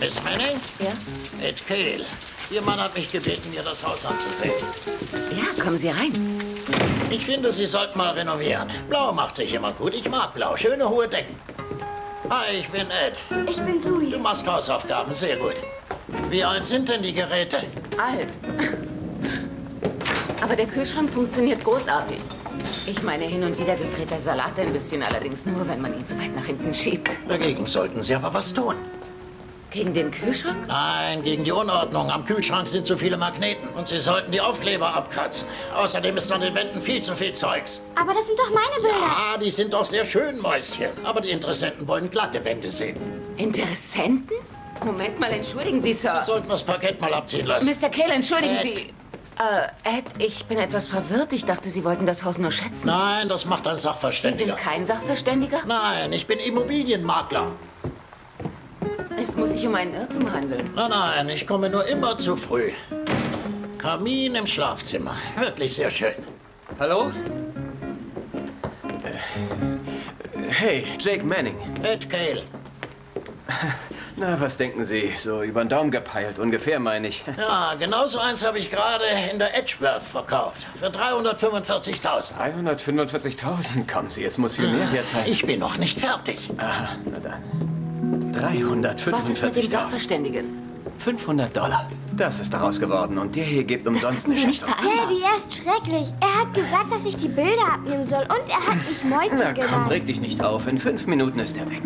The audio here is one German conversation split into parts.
Miss Manning? Ja? Ed Cale. Ihr Mann hat mich gebeten, mir das Haus anzusehen. Ja, kommen Sie rein. Ich finde, Sie sollten mal renovieren. Blau macht sich immer gut. Ich mag Blau. Schöne hohe Decken. Hi, ich bin Ed. Ich bin Sui. Du machst Hausaufgaben. Sehr gut. Wie alt sind denn die Geräte? Alt. Aber der Kühlschrank funktioniert großartig. Ich meine, hin und wieder gefriert der Salat ein bisschen, allerdings nur, wenn man ihn zu weit nach hinten schiebt. Dagegen sollten Sie aber was tun. Gegen den Kühlschrank? Nein, gegen die Unordnung. Am Kühlschrank sind zu viele Magneten. Und Sie sollten die Aufkleber abkratzen. Außerdem ist an den Wänden viel zu viel Zeugs. Aber das sind doch meine Bilder. Ah, die sind doch sehr schön, Mäuschen. Aber die Interessenten wollen glatte Wände sehen. Interessenten? Moment mal, entschuldigen Sie, Sir. Sie sollten das Parkett mal abziehen lassen. Mr. Cale, entschuldigen Ed. Sie. Äh, Ed, ich bin etwas verwirrt. Ich dachte, Sie wollten das Haus nur schätzen. Nein, das macht ein Sie Sachverständiger. sind kein Sachverständiger? Nein, ich bin Immobilienmakler. Es muss sich um einen Irrtum handeln. Nein, nein, ich komme nur immer zu früh. Kamin im Schlafzimmer. Wirklich sehr schön. Hallo? Äh, Hey, Jake Manning. Ed Cale. Na, was denken Sie? So über den Daumen gepeilt, ungefähr meine ich. Ja, genau so eins habe ich gerade in der Edgeworth verkauft. Für 345.000. 345.000, kommen Sie, es muss viel mehr wert sein. Ich bin noch nicht fertig. Aha, na dann. Was ist mit dem 345.000. Sachverständigen? 500 Dollar. Das ist daraus geworden und der hier gibt umsonst eine Schätzung. Daddy, er ist schrecklich. Er hat gesagt, dass ich die Bilder abnehmen soll und er hat mich Mäuschen Na komm, genannt. reg dich nicht auf. In fünf Minuten ist er weg.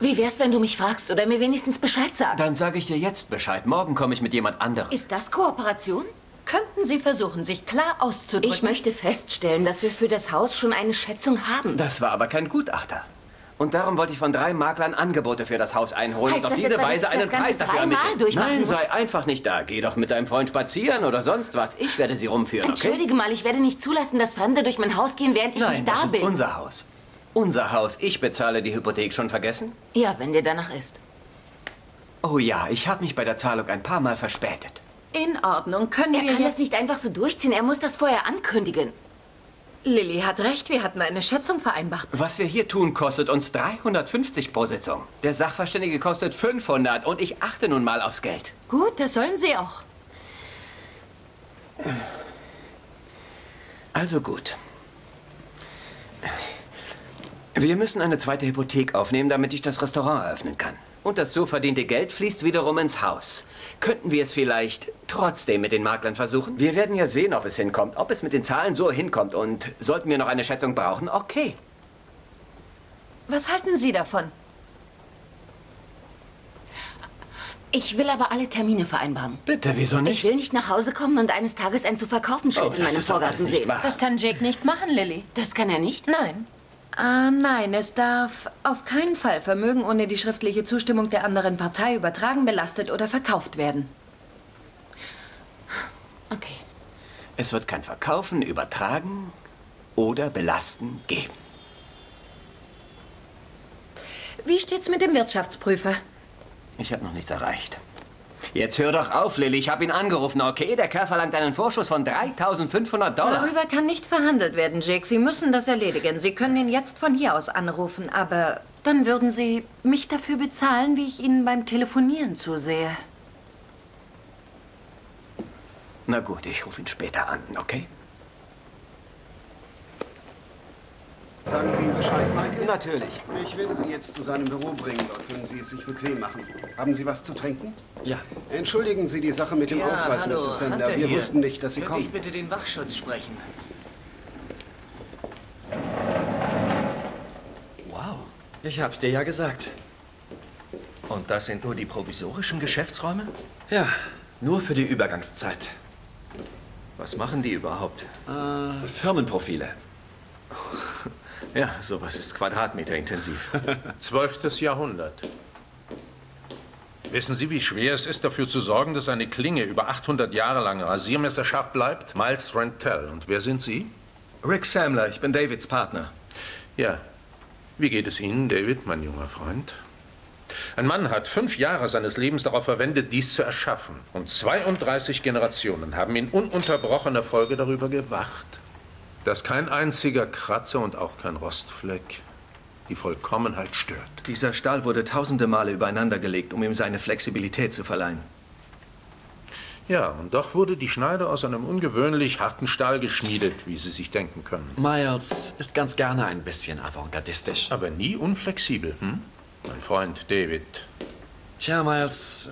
Wie wär's, wenn du mich fragst oder mir wenigstens Bescheid sagst? Dann sage ich dir jetzt Bescheid. Morgen komme ich mit jemand anderem. Ist das Kooperation? Könnten Sie versuchen, sich klar auszudrücken? Ich möchte feststellen, dass wir für das Haus schon eine Schätzung haben. Das war aber kein Gutachter. Und darum wollte ich von drei Maklern Angebote für das Haus einholen Heißt und auf das diese etwa, dass Weise ich einen das Ganze Preis dafür ermitteln. Nein, muss? sei einfach nicht da. Geh doch mit deinem Freund spazieren oder sonst was. Ich werde sie rumführen, okay? Entschuldige mal, ich werde nicht zulassen, dass Fremde durch mein Haus gehen, während ich Nein, nicht da das ist bin. unser Haus. Unser Haus. Ich bezahle die Hypothek. Schon vergessen? Ja, wenn dir danach ist. Oh ja, ich habe mich bei der Zahlung ein paar Mal verspätet. In Ordnung. Können Er wir kann jetzt... das nicht einfach so durchziehen. Er muss das vorher ankündigen. Lilly hat recht. Wir hatten eine Schätzung vereinbart. Was wir hier tun, kostet uns 350 pro Sitzung. Der Sachverständige kostet 500 und ich achte nun mal aufs Geld. Gut, das sollen Sie auch. Also gut. Wir müssen eine zweite Hypothek aufnehmen, damit ich das Restaurant eröffnen kann. Und das so verdiente Geld fließt wiederum ins Haus. Könnten wir es vielleicht trotzdem mit den Maklern versuchen? Wir werden ja sehen, ob es hinkommt, ob es mit den Zahlen so hinkommt. Und sollten wir noch eine Schätzung brauchen, okay. Was halten Sie davon? Ich will aber alle Termine vereinbaren. Bitte, wieso nicht? Ich will nicht nach Hause kommen und eines Tages ein zu verkaufen Schild Oh, in meinem Vorgarten sehen. wahr. Das kann Jake nicht machen, Lilly. Das kann er nicht? Nein. Ah, nein, es darf auf keinen Fall Vermögen ohne die schriftliche Zustimmung der anderen Partei übertragen, belastet oder verkauft werden. Okay. Es wird kein Verkaufen, Übertragen oder Belasten geben. Wie steht's mit dem Wirtschaftsprüfer? Ich habe noch nichts erreicht. Jetzt hör doch auf, Lilly. Ich habe ihn angerufen, okay? Der Kerl verlangt einen Vorschuss von 3500 Dollar. Darüber kann nicht verhandelt werden, Jake. Sie müssen das erledigen. Sie können ihn jetzt von hier aus anrufen, aber dann würden Sie mich dafür bezahlen, wie ich Ihnen beim Telefonieren zusehe. Na gut, ich rufe ihn später an, okay? Sagen Sie ihm Bescheid, Michael? Natürlich. Ich werde Sie jetzt zu seinem Büro bringen. Dort können Sie es sich bequem machen. Haben Sie was zu trinken? Ja. Entschuldigen Sie die Sache mit dem Ausweis, Mr. Sandler. Wir wussten nicht, dass Sie Könnte kommen. ich bitte den Wachschutz sprechen? Wow, ich hab's dir ja gesagt. Und das sind nur die provisorischen Geschäftsräume? Ja, nur für die Übergangszeit. Was machen die überhaupt? Äh, Firmenprofile. Ja, sowas ist quadratmeterintensiv. Zwölftes Jahrhundert. Wissen Sie, wie schwer es ist, dafür zu sorgen, dass eine Klinge über 800 Jahre lang rasiermesserscharf bleibt? Miles Rentel. Und wer sind Sie? Rick Samler, ich bin Davids Partner. Ja. Wie geht es Ihnen, David, mein junger Freund? Ein Mann hat fünf Jahre seines Lebens darauf verwendet, dies zu erschaffen. Und 32 Generationen haben in ununterbrochener Folge darüber gewacht. Dass kein einziger Kratzer und auch kein Rostfleck die Vollkommenheit stört. Dieser Stahl wurde tausende Male übereinander gelegt, um ihm seine Flexibilität zu verleihen. Ja, und doch wurde die Schneide aus einem ungewöhnlich harten Stahl geschmiedet, wie Sie sich denken können. Miles ist ganz gerne ein bisschen avantgardistisch. Aber nie unflexibel, hm? Mein Freund David. Tja, Miles,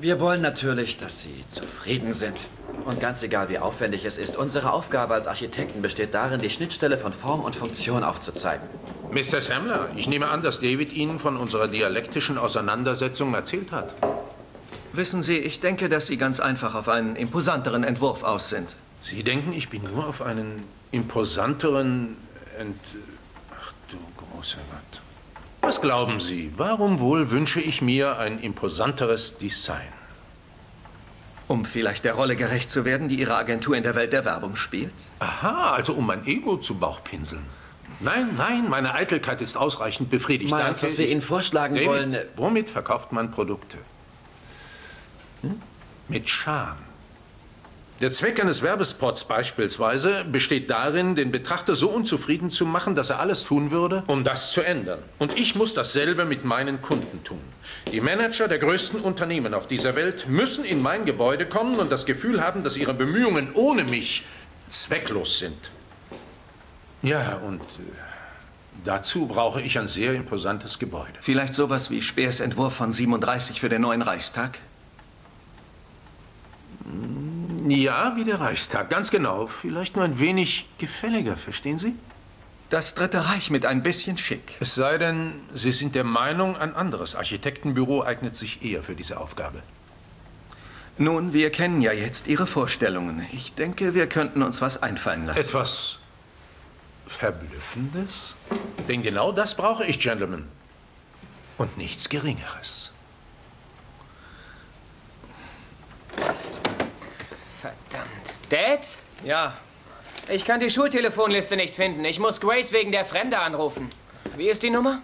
wir wollen natürlich, dass Sie zufrieden sind. Und ganz egal, wie aufwendig es ist, unsere Aufgabe als Architekten besteht darin, die Schnittstelle von Form und Funktion aufzuzeigen. Mr. Samler, ich nehme an, dass David Ihnen von unserer dialektischen Auseinandersetzung erzählt hat. Wissen Sie, ich denke, dass Sie ganz einfach auf einen imposanteren Entwurf aus sind. Sie denken, ich bin nur auf einen imposanteren Ent... Ach du großer Gott. Was glauben Sie, warum wohl wünsche ich mir ein imposanteres Design? Um vielleicht der Rolle gerecht zu werden, die Ihre Agentur in der Welt der Werbung spielt? Aha, also um mein Ego zu Bauchpinseln. Nein, nein, meine Eitelkeit ist ausreichend befriedigt. Miles, Danke. was wir Ihnen vorschlagen David, wollen... Womit verkauft man Produkte? Hm? Mit Charme. Der Zweck eines Werbespots beispielsweise besteht darin, den Betrachter so unzufrieden zu machen, dass er alles tun würde, um das zu ändern. Und ich muss dasselbe mit meinen Kunden tun. Die Manager der größten Unternehmen auf dieser Welt müssen in mein Gebäude kommen und das Gefühl haben, dass ihre Bemühungen ohne mich zwecklos sind. Ja, und äh, dazu brauche ich ein sehr imposantes Gebäude. Vielleicht sowas wie Speers Entwurf von 37 für den neuen Reichstag? Ja, wie der Reichstag, ganz genau. Vielleicht nur ein wenig gefälliger, verstehen Sie? Das Dritte Reich mit ein bisschen schick. Es sei denn, Sie sind der Meinung, ein anderes Architektenbüro eignet sich eher für diese Aufgabe. Nun, wir kennen ja jetzt Ihre Vorstellungen. Ich denke, wir könnten uns was einfallen lassen. Etwas Verblüffendes? Denn genau das brauche ich, Gentlemen. Und nichts Geringeres. Dad? Ja. Ich kann die Schultelefonliste nicht finden. Ich muss Grace wegen der Fremde anrufen. Wie ist die Nummer?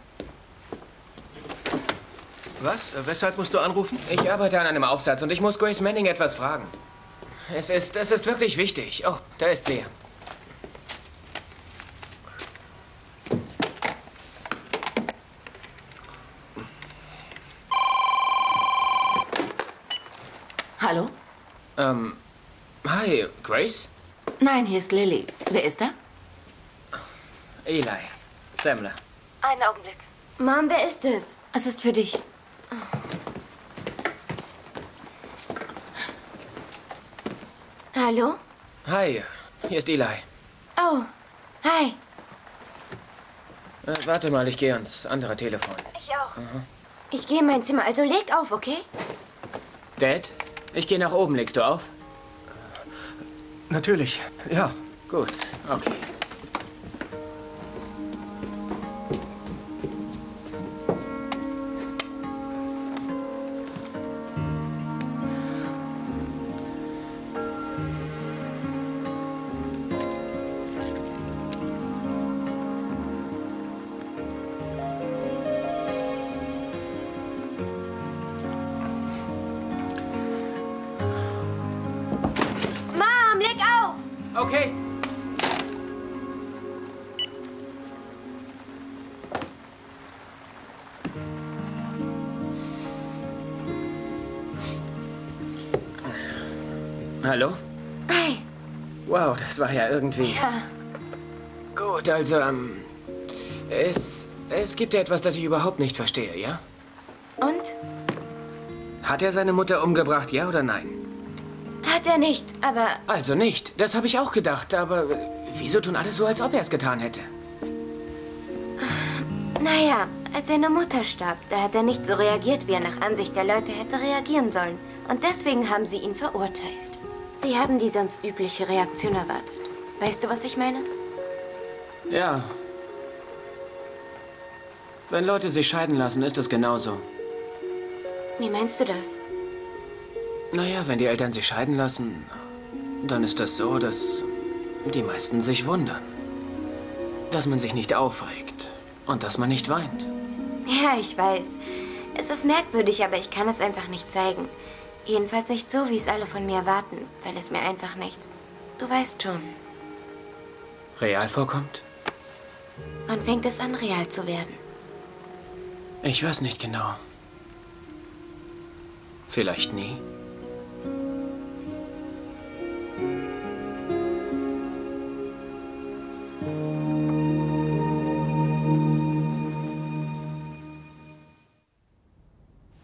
Was? Äh, Weshalb musst du anrufen? Ich arbeite an einem Aufsatz und ich muss Grace Manning etwas fragen. Es ist, es ist wirklich wichtig. Oh, da ist sie. Hallo? Ähm, hi, Grace? Nein, hier ist Lilly. Wer ist da? Eli. Sammler. Einen Augenblick. Mom, wer ist es? Es ist für dich. Hallo? Hi, hier ist Eli. Oh, hi. Äh, warte mal, ich gehe ans andere Telefon. Ich auch. Ich gehe in mein Zimmer, also leg auf, okay? Dad, ich gehe nach oben. Legst du auf? Natürlich, ja. Gut, okay. Okay. Hallo? Hi. Wow, das war ja irgendwie. Ja. Gut, also, ähm. Es. Es gibt ja etwas, das ich überhaupt nicht verstehe, ja? Und? Hat er seine Mutter umgebracht, ja oder nein? Hat er nicht, aber Also nicht. Das habe ich auch gedacht, aber wieso tun alle so, als ob er es getan hätte? naja, als seine Mutter starb, da hat er nicht so reagiert, wie er nach Ansicht der Leute hätte reagieren sollen. Und deswegen haben sie ihn verurteilt. Sie haben die sonst übliche Reaktion erwartet. Weißt du, was ich meine? Ja. Wenn Leute sich scheiden lassen, ist es genauso. Wie meinst du das? Naja, wenn die Eltern sich scheiden lassen, dann ist das so, dass die meisten sich wundern. Dass man sich nicht aufregt und dass man nicht weint. Ja, ich weiß. Es ist merkwürdig, aber ich kann es einfach nicht zeigen. Jedenfalls nicht so, wie es alle von mir erwarten, weil es mir einfach nicht. Du weißt schon. real vorkommt? Wann fängt es an, real zu werden? Ich weiß nicht genau. Vielleicht nie.